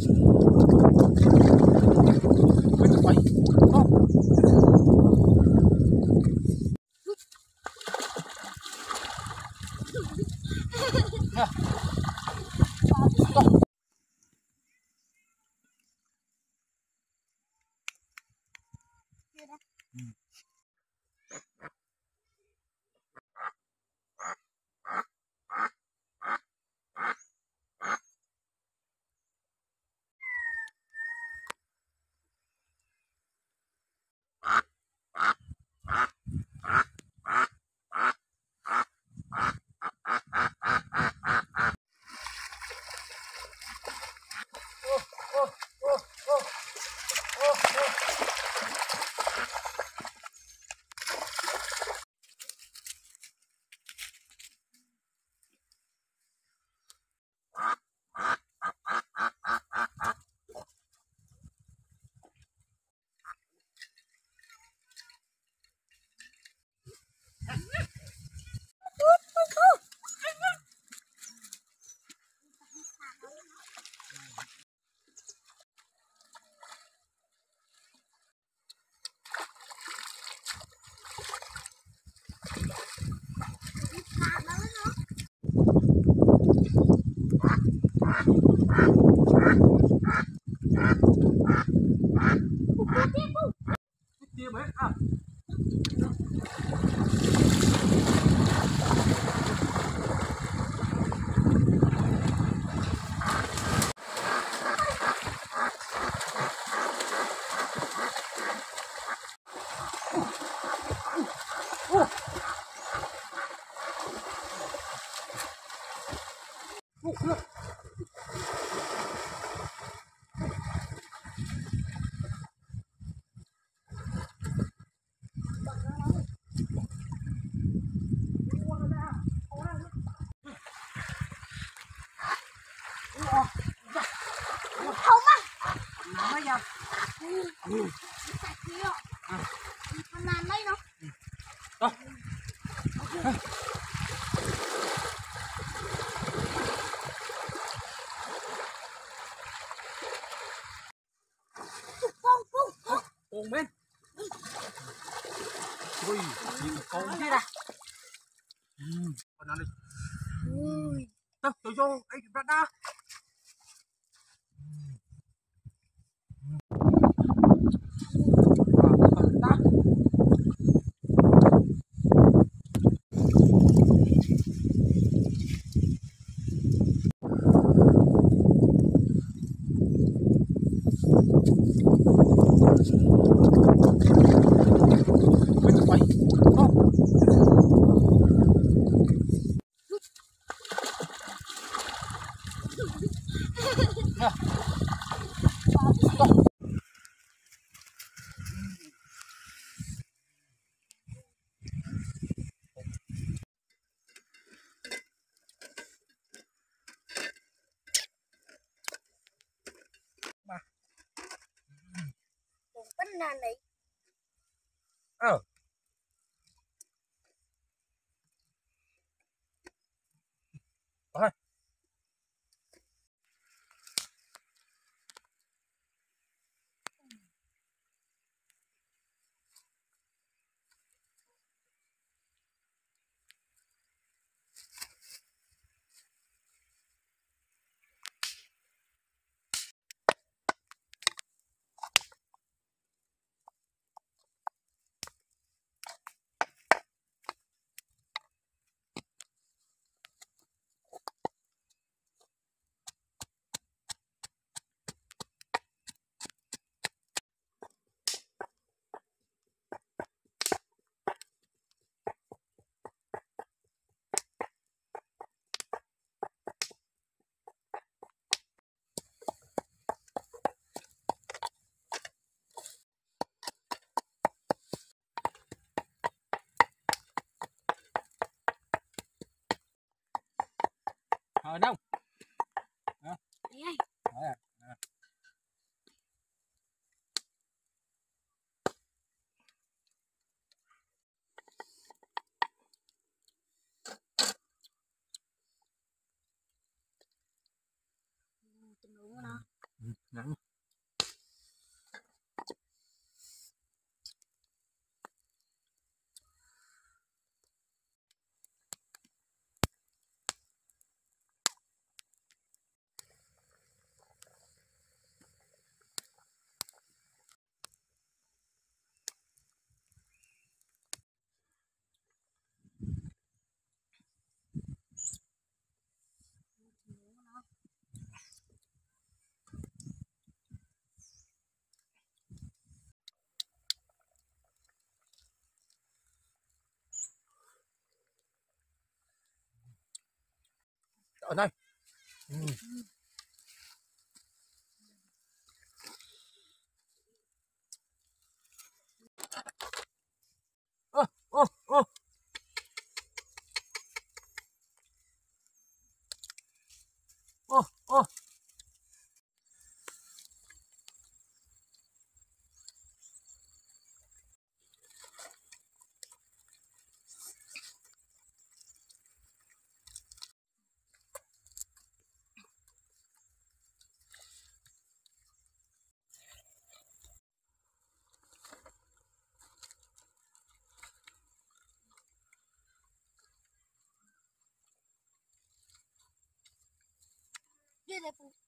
Yeah. cụ được Không á. Nằm bây giờ. con bên. Ui nhìn con thế ra còn nó đi ui. Tập tôi vô ấy ra đó. Hãy nani? Oh. Bye. Ở đâu Đây. Đó à. tình 啊那嗯嗯哦哦哦哦哦你觉不